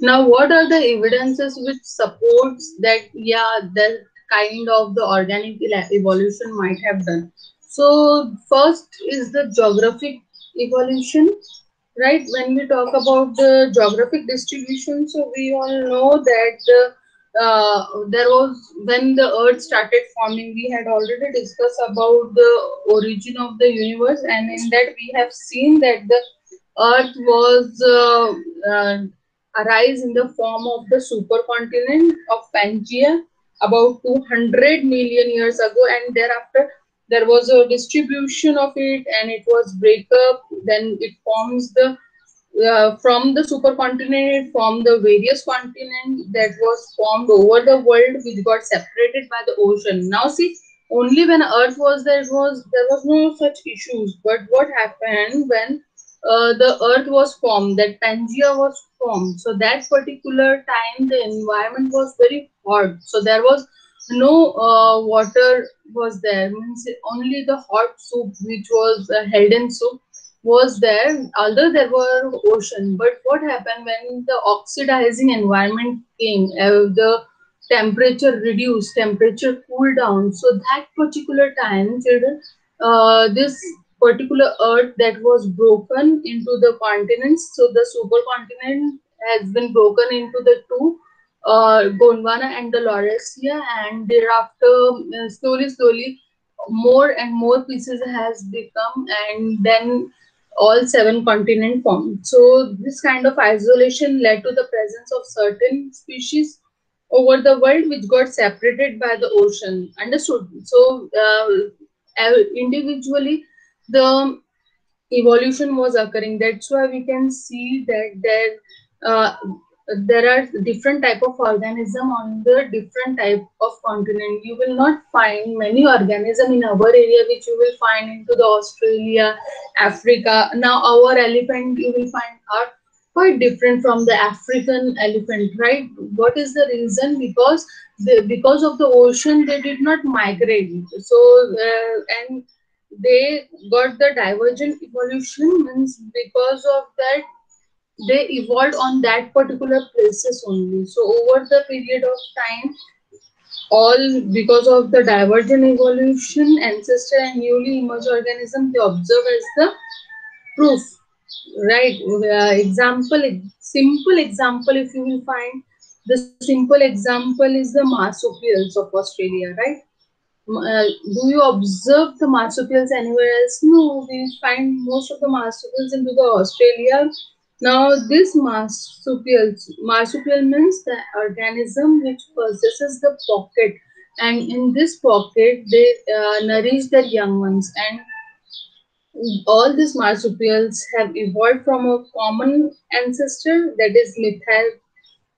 Now, what are the evidences which supports that, yeah, that kind of the organic evolution might have done? So, first is the geographic evolution, right? When we talk about the geographic distribution, so we all know that the uh, there was when the earth started forming we had already discussed about the origin of the universe and in that we have seen that the earth was uh, uh, arise in the form of the supercontinent of Pangaea about 200 million years ago and thereafter there was a distribution of it and it was break up. Then it forms the uh, from the supercontinent from the various continents that was formed over the world which got separated by the ocean. Now see only when earth was there was there was no such issues. But what happened when uh, the earth was formed that pangea was formed. So that particular time the environment was very hot. So there was no uh, water was there. Means only the hot soup which was uh, Haldane soup was there. Although there were ocean but what happened when the oxidizing environment came uh, the temperature reduced temperature cooled down. So that particular time children uh, this particular earth that was broken into the continents so the supercontinent has been broken into the two uh, Gondwana and the Laurasia and thereafter uh, slowly slowly more and more pieces has become and then all seven continent formed. So this kind of isolation led to the presence of certain species over the world which got separated by the ocean. Understood? So uh, individually the evolution was occurring. That's why we can see that there uh, there are different type of organism on the different type of continent. You will not find many organism in our area which you will find into the australia africa. Now our elephant you will find are quite different from the african elephant right? What is the reason? Because the, because of the ocean they did not migrate. So uh, and they got the divergent evolution means because of that they evolved on that particular places only. So over the period of time, all because of the divergent evolution, ancestor and newly emerged organism, they observe as the proof, right? Uh, example, simple example, if you will find the simple example is the marsupials of Australia, right? Do you observe the marsupials anywhere else? No, we find most of the marsupials into the Australia now, this marsupial, marsupial means the organism which possesses the pocket, and in this pocket they uh, nourish their young ones. And all these marsupials have evolved from a common ancestor that is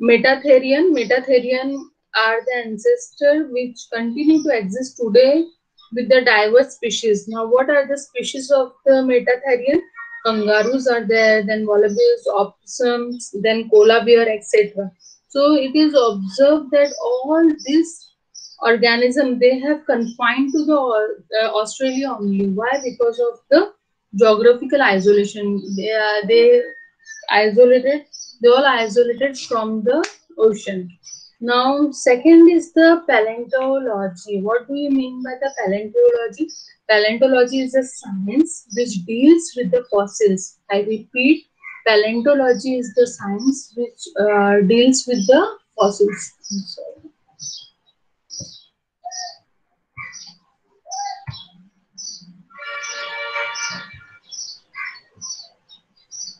Metatherian. Metatherian are the ancestor which continue to exist today with the diverse species. Now, what are the species of the Metatherian? kangaroos are there, then wallabies, opossums, then koala bear, etc. So it is observed that all these organisms they have confined to the uh, Australia only. Why? Because of the geographical isolation. They are they isolated. They all isolated from the ocean. Now, second is the paleontology. What do you mean by the paleontology? Paleontology is a science which deals with the fossils. I repeat, paleontology is the science which uh, deals with the fossils.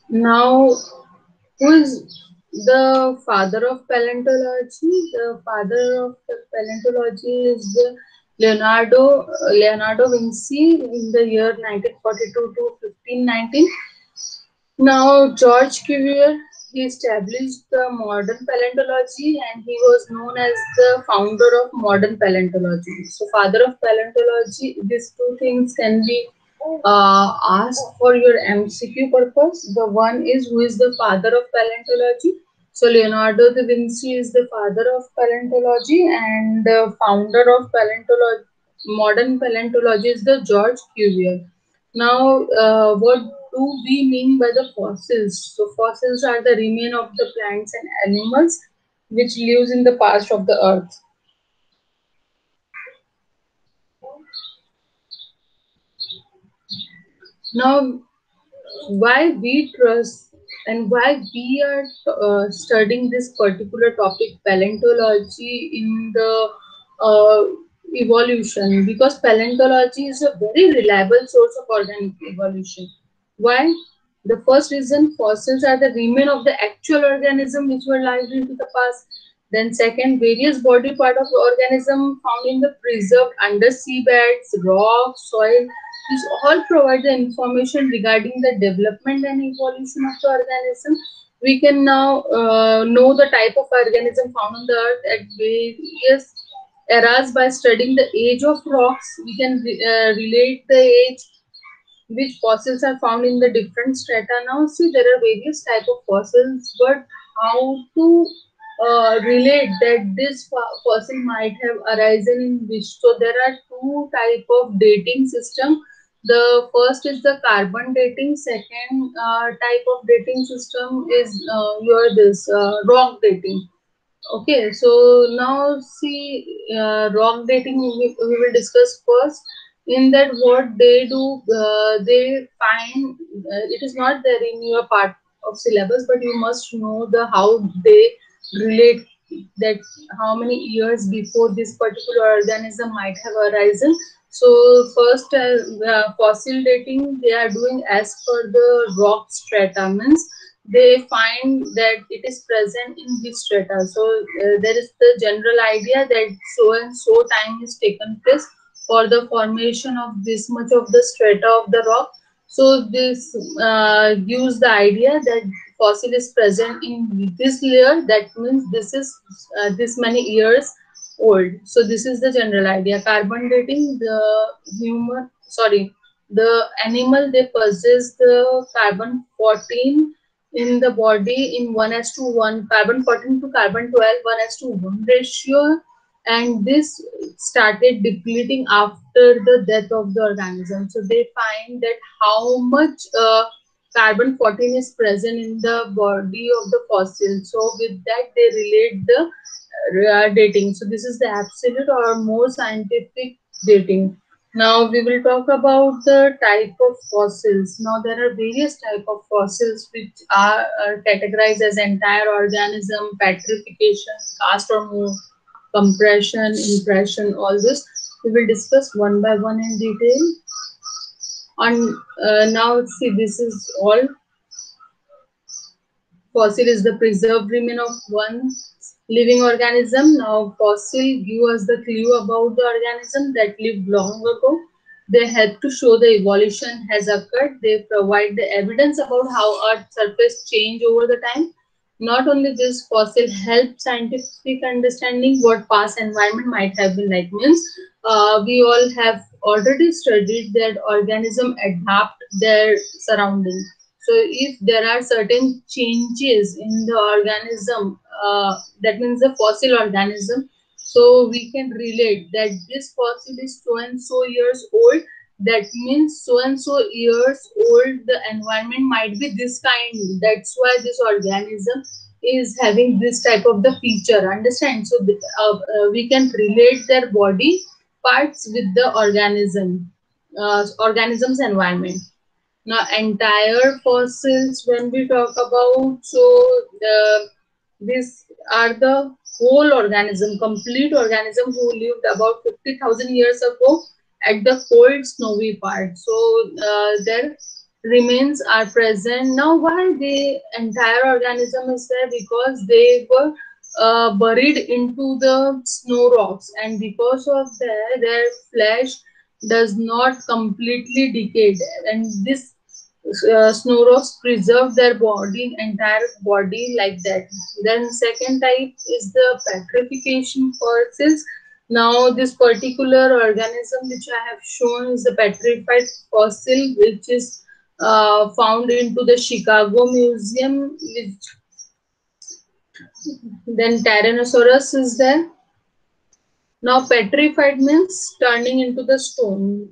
Now, who is the father of paleontology. The father of paleontology is Leonardo Leonardo Vinci in the year 1942 to 1519. Now George Cuvier he established the modern paleontology and he was known as the founder of modern paleontology. So father of paleontology, these two things can be uh, asked for your MCQ purpose. The one is who is the father of paleontology so Leonardo da Vinci is the father of paleontology and the founder of paleontology, modern paleontology is the George Cuvier. Now, uh, what do we mean by the fossils? So, fossils are the remain of the plants and animals which lives in the past of the earth. Now, why we trust and why we are uh, studying this particular topic paleontology in the uh, evolution? Because paleontology is a very reliable source of organic evolution. Why? The first reason fossils are the remain of the actual organism which were lived into the past. Then second various body part of the organism found in the preserved undersea beds rock soil these all provide the information regarding the development and evolution of the organism. We can now uh, know the type of organism found on the earth at various eras by studying the age of rocks. We can re uh, relate the age which fossils are found in the different strata. Now, see, there are various type of fossils, but how to uh, relate that this fossil might have arisen in which? So, there are two type of dating system the first is the carbon dating. Second uh, type of dating system is uh, your this uh, rock dating. Okay, so now see uh, rock dating we, we will discuss first. In that, what they do, uh, they find uh, it is not there in your part of syllabus, but you must know the how they relate that how many years before this particular organism might have arisen so first, uh, fossil dating they are doing as per the rock strata means they find that it is present in this strata. So uh, there is the general idea that so and so time is taken place for the formation of this much of the strata of the rock. So this uh, gives the idea that fossil is present in this layer. That means this is uh, this many years old. So this is the general idea. Carbon dating, the human, sorry, the animal, they possess the carbon 14 in the body in 1 as to 1, carbon 14 to carbon 12, 1 as to 1 ratio. And this started depleting after the death of the organism. So they find that how much uh, carbon 14 is present in the body of the fossil. So with that, they relate the dating. So this is the absolute or more scientific dating. Now we will talk about the type of fossils. Now there are various type of fossils which are, are categorized as entire organism, petrification, cast or mold, compression, impression, all this. We will discuss one by one in detail. On uh, now see this is all fossil is the preserved remain of one living organism. Now fossil give us the clue about the organism that lived long ago. They help to show the evolution has occurred. They provide the evidence about how Earth surface change over the time. Not only this, fossil help scientific understanding what past environment might have been like. Means uh, we all have already studied that organism adapt their surroundings. So if there are certain changes in the organism uh, that means the fossil organism. So we can relate that this fossil is so and so years old. That means so and so years old, the environment might be this kind. That's why this organism is having this type of the feature. Understand? So uh, uh, we can relate their body parts with the organism, uh, organism's environment. Now, entire fossils, when we talk about, so the these are the whole organism, complete organism who lived about 50,000 years ago at the cold snowy part. So uh, their remains are present. Now why the entire organism is there? Because they were uh, buried into the snow rocks and because of that their flesh does not completely decay and this uh, rocks preserve their body, entire body like that. Then second type is the petrification fossils. Now this particular organism which I have shown is the petrified fossil which is uh, found into the Chicago Museum. Which then Tyrannosaurus is there. Now petrified means turning into the stone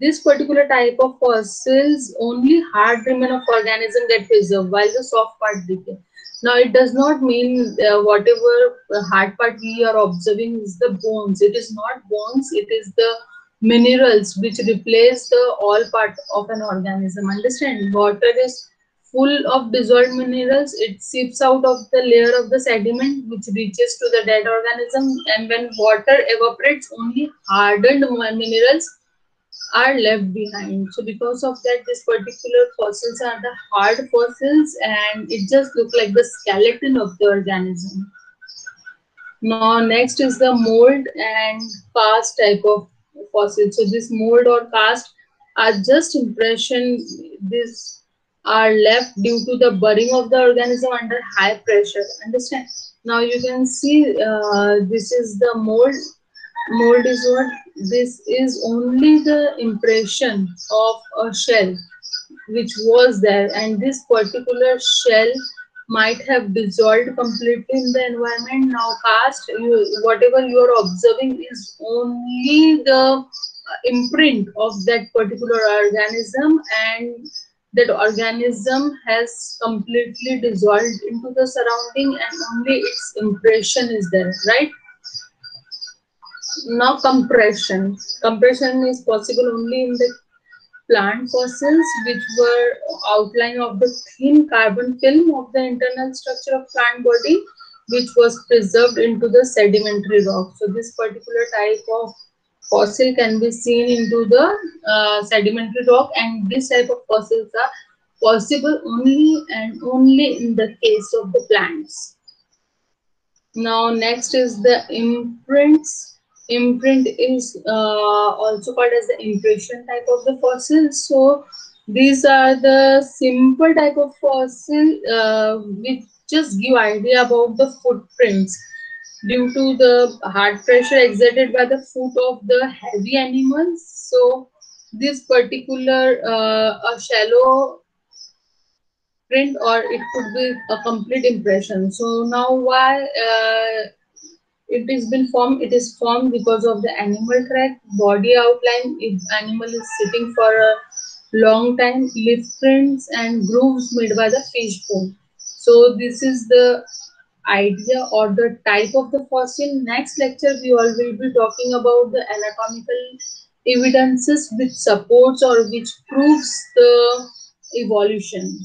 this particular type of fossils only hard remain of organism get preserved while the soft part decay. Now it does not mean uh, whatever hard part we are observing is the bones. It is not bones it is the minerals which replace the all part of an organism. Understand? Water is full of dissolved minerals. It seeps out of the layer of the sediment which reaches to the dead organism. And when water evaporates only hardened minerals are left behind. So because of that this particular fossils are the hard fossils and it just looks like the skeleton of the organism. Now next is the mold and cast type of fossil so this mold or cast are just impression. This are left due to the burning of the organism under high pressure. Understand? Now you can see uh, this is the mold. Mold is what this is only the impression of a shell which was there and this particular shell might have dissolved completely in the environment. Now cast you, whatever you are observing is only the uh, imprint of that particular organism and that organism has completely dissolved into the surrounding and only its impression is there right now compression. Compression is possible only in the plant fossils which were outline of the thin carbon film of the internal structure of plant body which was preserved into the sedimentary rock. So this particular type of fossil can be seen into the uh, sedimentary rock and this type of fossils are possible only and only in the case of the plants. Now next is the imprints imprint is uh, also called as the impression type of the fossil. So these are the simple type of fossil uh, which just give idea about the footprints. Due to the hard pressure exerted by the foot of the heavy animals so this particular uh, a shallow print or it could be a complete impression. So now why uh, it is been formed it is formed because of the animal track. Body outline if animal is sitting for a long time lip prints and grooves made by the fish bone. So this is the idea or the type of the fossil. Next lecture we all will be talking about the anatomical evidences which supports or which proves the evolution